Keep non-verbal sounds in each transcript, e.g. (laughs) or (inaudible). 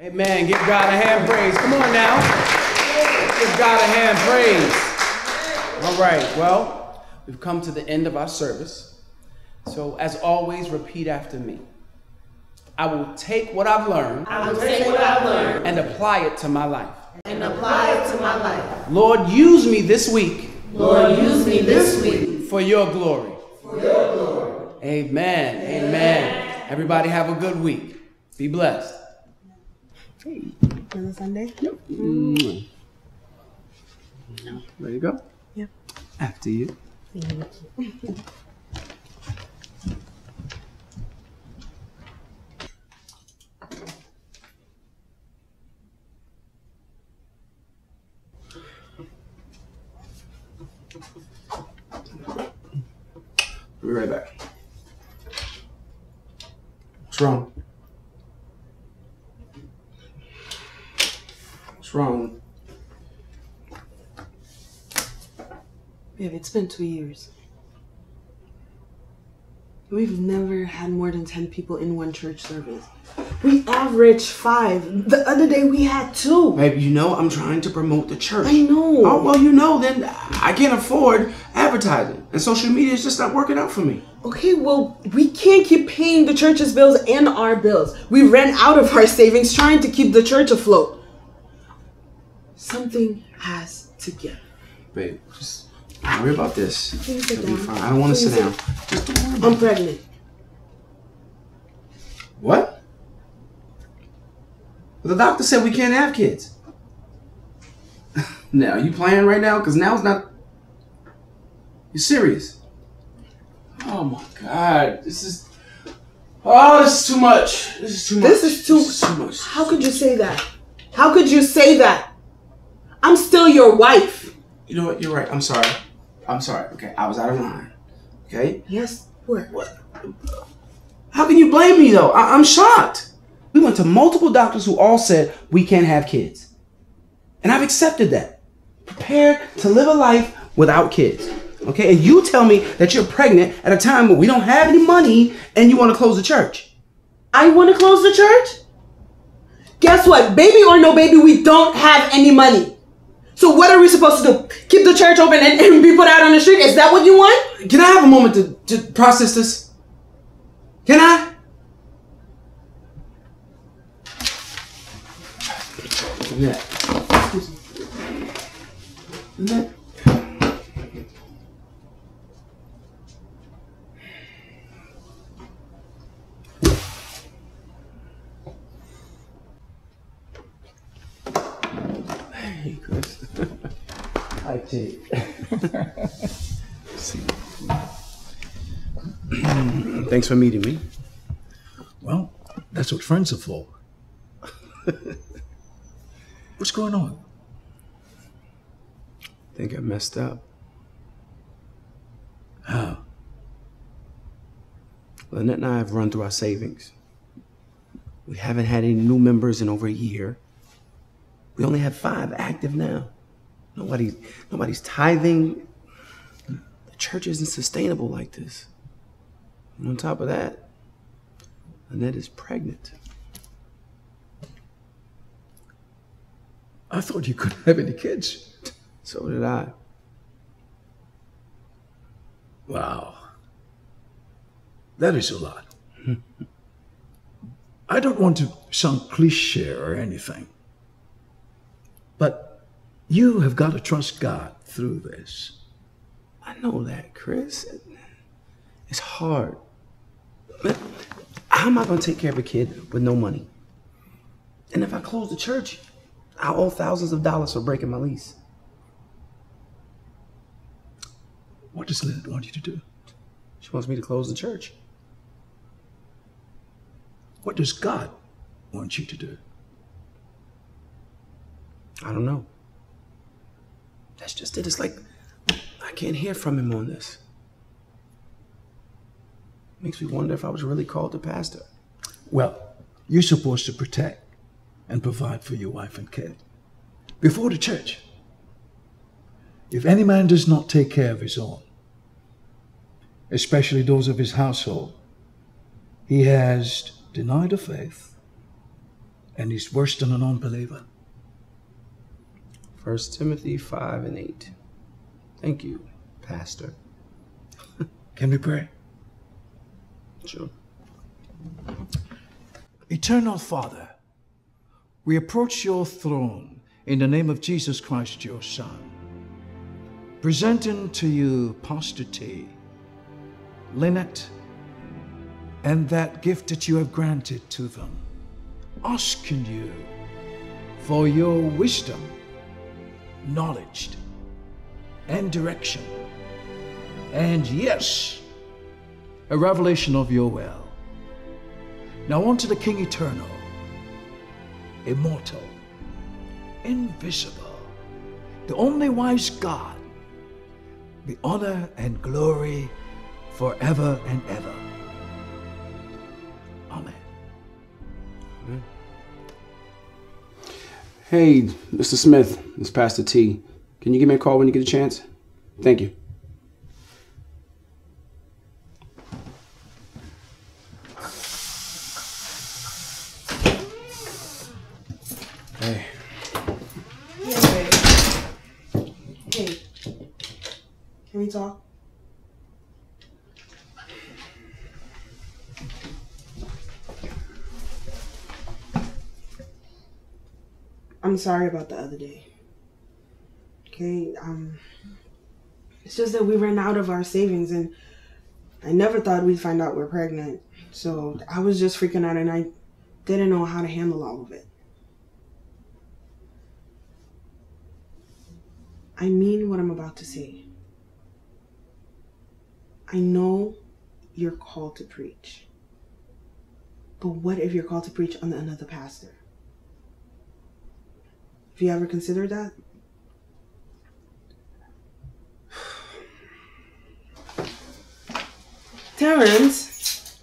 Amen. Give God a hand praise. Come on now. Give God a hand praise. All right. Well, we've come to the end of our service. So, as always, repeat after me. I will take what I've learned I will take what I've learned and apply it to my life. and apply it to my life. Lord, use me this week Lord, use me this week for your glory. For your glory. Amen. Amen. Everybody have a good week. Be blessed. On Sunday? yep mm. there you go? Yep. After you. Be (laughs) Babe, it's been two years. We've never had more than 10 people in one church service. We average five. The other day we had two. Babe, you know I'm trying to promote the church. I know. Oh, well, you know, then I can't afford advertising. And social media is just not working out for me. Okay, well, we can't keep paying the church's bills and our bills. We ran out of our savings trying to keep the church afloat. Something has to give. Babe, just don't worry about this. Please It'll be down. fine. I don't want to sit down. Just don't worry about I'm pregnant. What? The doctor said we can't have kids. (laughs) now, you playing right now? Because now it's not. You serious? Oh my god, this is. Oh, this is too much. This is too much. This is too- This is too much. How could you say that? How could you say that? I'm still your wife. You know what? You're right. I'm sorry. I'm sorry. Okay, I was out of line. Okay. Yes, where? What? How can you blame me though? I- I'm shocked. We went to multiple doctors who all said we can't have kids. And I've accepted that. Prepared to live a life without kids. Okay? And you tell me that you're pregnant at a time when we don't have any money and you want to close the church. I want to close the church? Guess what? Baby or no baby, we don't have any money. So what are we supposed to do? Keep the church open and, and be put out on the street? Is that what you want? Can I have a moment to, to process this? Can I? Annette. Excuse me. Annette. Hey, (laughs) Thanks for meeting me. Well, that's what friends are for. What's going on? think I messed up. How? Lynette and I have run through our savings. We haven't had any new members in over a year. We only have five active now. Nobody, nobody's tithing. The church isn't sustainable like this. And on top of that, Annette is pregnant. I thought you couldn't have any kids. So did I. Wow. That is a lot. I don't want to sound cliche or anything, but you have got to trust God through this. I know that, Chris. It's hard. How am I going to take care of a kid with no money? And if I close the church, I owe thousands of dollars for breaking my lease. What does Lynette want you to do? She wants me to close the church. What does God want you to do? I don't know. That's just it. It's like I can't hear from him on this. Makes me wonder if I was really called to pastor. Well, you're supposed to protect and provide for your wife and kid. Before the church, if any man does not take care of his own, especially those of his household, he has denied the faith and he's worse than an unbeliever. First Timothy 5 and 8. Thank you, Pastor. Can we pray? Sure. Eternal Father, we approach your throne in the name of Jesus Christ, your Son, presenting to you Pastor T, Lynette, and that gift that you have granted to them, asking you for your wisdom, knowledge, and direction, and yes, a revelation of your will. Now on to the King Eternal, immortal, invisible, the only wise God, the honor and glory forever and ever. Amen. Hey, Mr. Smith, it's Pastor T. Can you give me a call when you get a chance? Thank you. Hey, Hey, hey, can we talk? I'm sorry about the other day. Okay, um, it's just that we ran out of our savings, and I never thought we'd find out we're pregnant. So I was just freaking out, and I didn't know how to handle all of it. I mean what I'm about to say. I know you're called to preach. But what if you're called to preach under another pastor? Have you ever considered that? Terrence.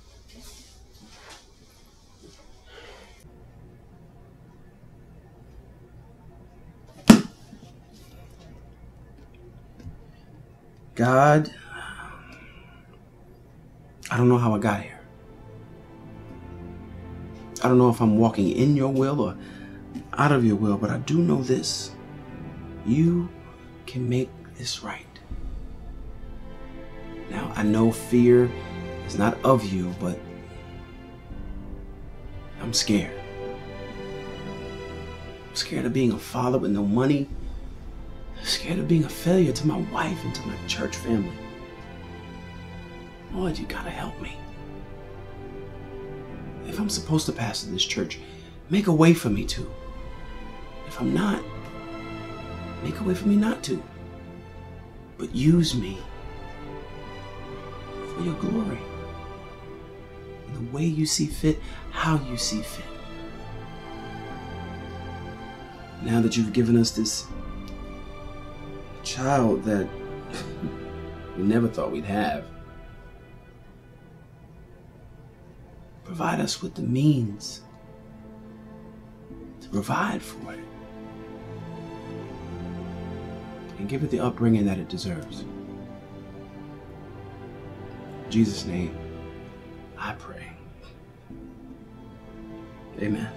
God, I don't know how I got here. I don't know if I'm walking in your will or out of your will, but I do know this. You can make this right. Now, I know fear is not of you, but I'm scared. I'm scared of being a father with no money. I'm scared of being a failure to my wife and to my church family. Lord, you gotta help me. If I'm supposed to pastor this church, make a way for me to. If I'm not, make a way for me not to. But use me for your glory. In the way you see fit, how you see fit. Now that you've given us this child that (laughs) we never thought we'd have, provide us with the means to provide for it and give it the upbringing that it deserves. In Jesus' name, I pray. Amen.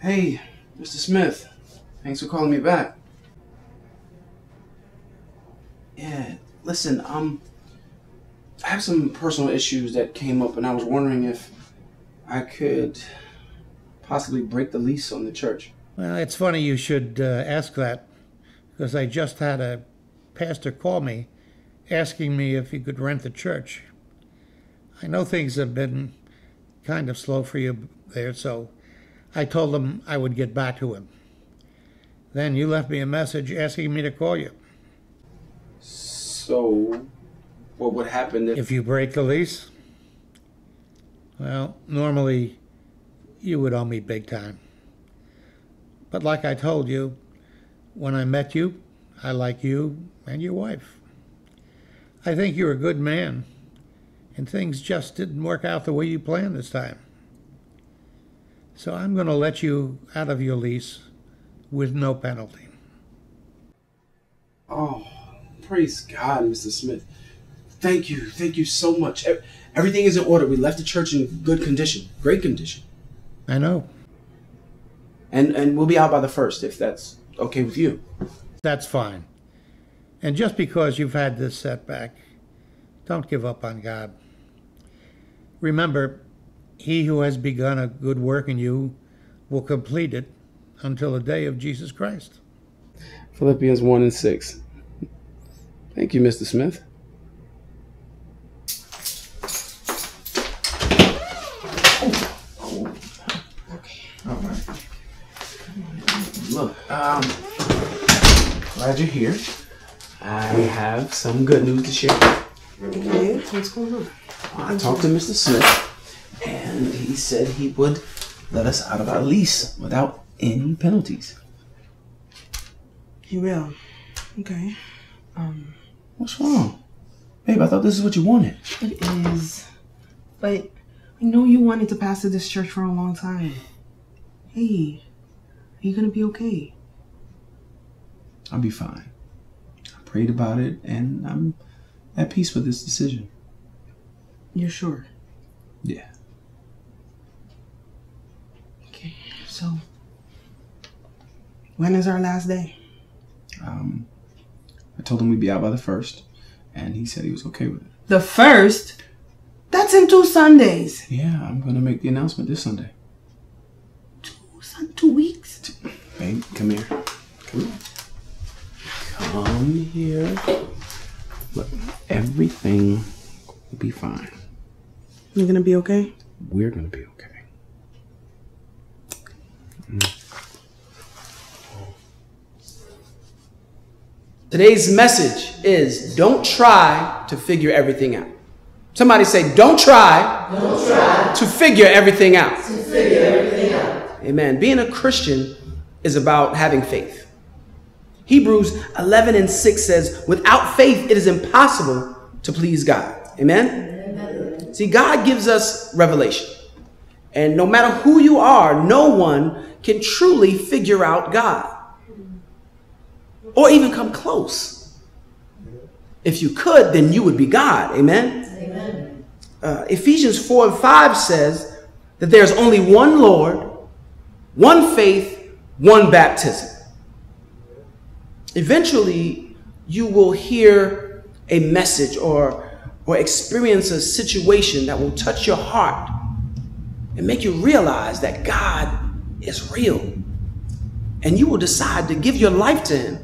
Hey, Mr. Smith. Thanks for calling me back. Yeah, listen, um, I have some personal issues that came up, and I was wondering if I could possibly break the lease on the church. Well, it's funny you should uh, ask that because I just had a pastor call me asking me if he could rent the church. I know things have been kind of slow for you there, so I told him I would get back to him. Then you left me a message asking me to call you. So, what would happen if, If you break the lease, Well, normally you would owe me big time. But like I told you, when I met you, I like you and your wife. I think you're a good man, and things just didn't work out the way you planned this time. So I'm going to let you out of your lease with no penalty. Oh, praise God, Mr. Smith. Thank you. Thank you so much. Everything is in order. We left the church in good condition, great condition. I know. And and we'll be out by the first if that's okay with you. That's fine. And just because you've had this setback, don't give up on God. Remember, he who has begun a good work in you will complete it until the day of Jesus Christ. Philippians 1 and 6. Thank you, Mr. Smith. Look, um, glad you're here. I have some good news to share. Okay, what's going on? I talked to Mr. Smith, and he said he would let us out of our lease without any penalties. He will. Okay. Um, What's wrong? Babe, I thought this is what you wanted. It is. But I know you wanted to pastor this church for a long time. Hey, are you gonna be okay? I'll be fine. I prayed about it, and I'm at peace with this decision. You're sure? Yeah. Okay. So, when is our last day? Um, I told him we'd be out by the first, and he said he was okay with it. The first? That's in two Sundays. Yeah, I'm gonna make the announcement this Sunday. Two, sun, two weeks? Babe, come here. Come here. Come here. Look, everything will be fine. You're gonna be okay? We're gonna be okay. Today's message is don't try to figure everything out. Somebody say, don't try, to figure everything out. Amen. Being a Christian is about having faith. Hebrews 11 and 6 says, without faith, it is impossible to please God. Amen. See, God gives us revelation. And no matter who you are, no one can truly figure out God or even come close. If you could, then you would be God. Amen. Uh, Ephesians 4 and 5 says that there's only one Lord, one faith, one baptism. Eventually, you will hear a message or, or experience a situation that will touch your heart and make you realize that God is real. And you will decide to give your life to Him.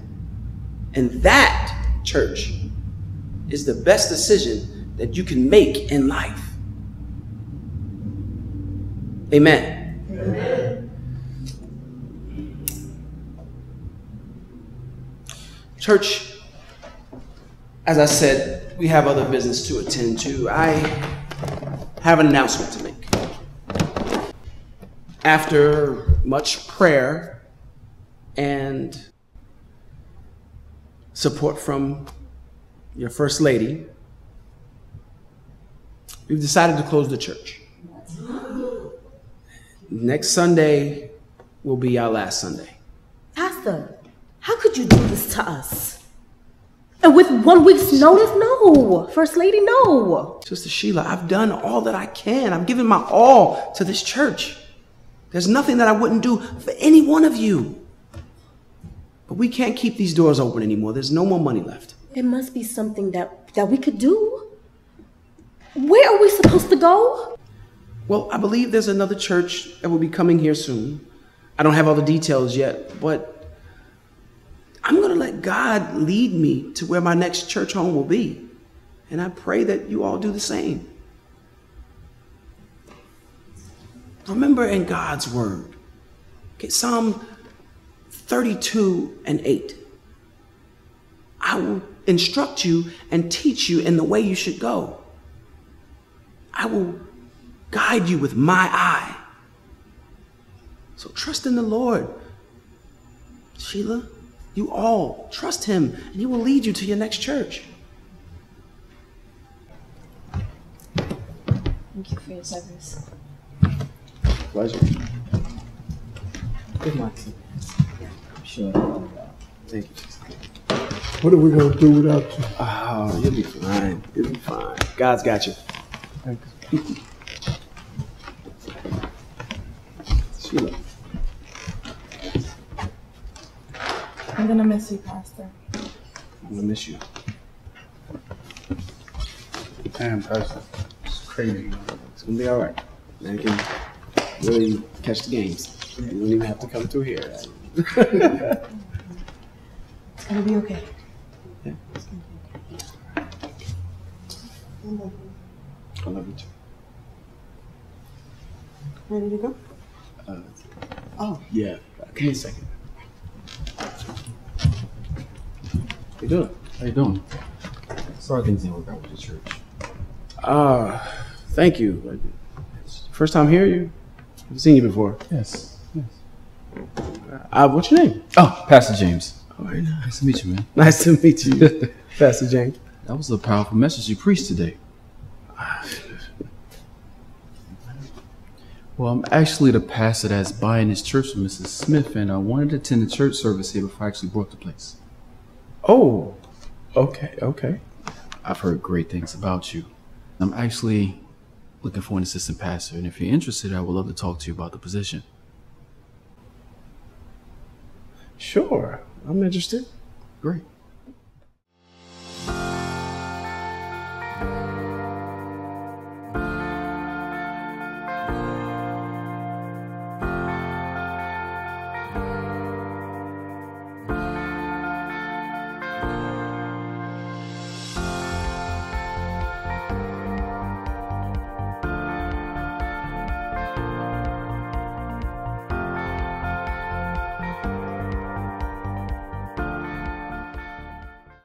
And that, church, is the best decision that you can make in life. Amen. Amen. Church, as I said, we have other business to attend to. I have an announcement to make. After much prayer and support from your First Lady, we've decided to close the church. Next Sunday will be our last Sunday. Pastor, how could you do this to us? And with one week's notice? No. First Lady, no. Sister Sheila, I've done all that I can. I've given my all to this church. There's nothing that I wouldn't do for any one of you. But we can't keep these doors open anymore. There's no more money left. There must be something that, that we could do. Where are we supposed to go? Well, I believe there's another church that will be coming here soon. I don't have all the details yet, but I'm going to let God lead me to where my next church home will be. And I pray that you all do the same. Remember in God's word, okay, Psalm 32 and 8. I will instruct you and teach you in the way you should go. I will guide you with my eye. So trust in the Lord. Sheila, you all trust him, and he will lead you to your next church. Thank you for your service. Pleasure. Good luck. Sure. Thank you. What are we gonna do without you? Oh, you'll be fine. You'll be fine. God's got you. Thanks. Sheila. I'm gonna miss you, Pastor. I'm gonna miss you. Damn, Pastor. It's crazy. It's gonna be all right. Man can really catch the games. You don't even have to come through here. It's gonna be okay. Yeah, I love you too. Ready to go? Oh yeah. Give me a second. How you doing? How you doing? Sorry things didn't work out with the church. Uh, thank you. First time here, you? I've seen you before. Yes. yes. Uh, what's your name? Oh, Pastor James. Oh, very nice. Nice to meet you, man. (laughs) Nice to meet you, (laughs) Pastor James. That was a powerful message you preached today. Well, I'm actually the pastor that's buying this church from Mrs. Smith, and I wanted to attend the church service here before I actually bought the place. Oh, okay, okay. I've heard great things about you. I'm actually looking for an assistant pastor, and if you're interested, I would love to talk to you about the position. Sure, I'm interested. Great.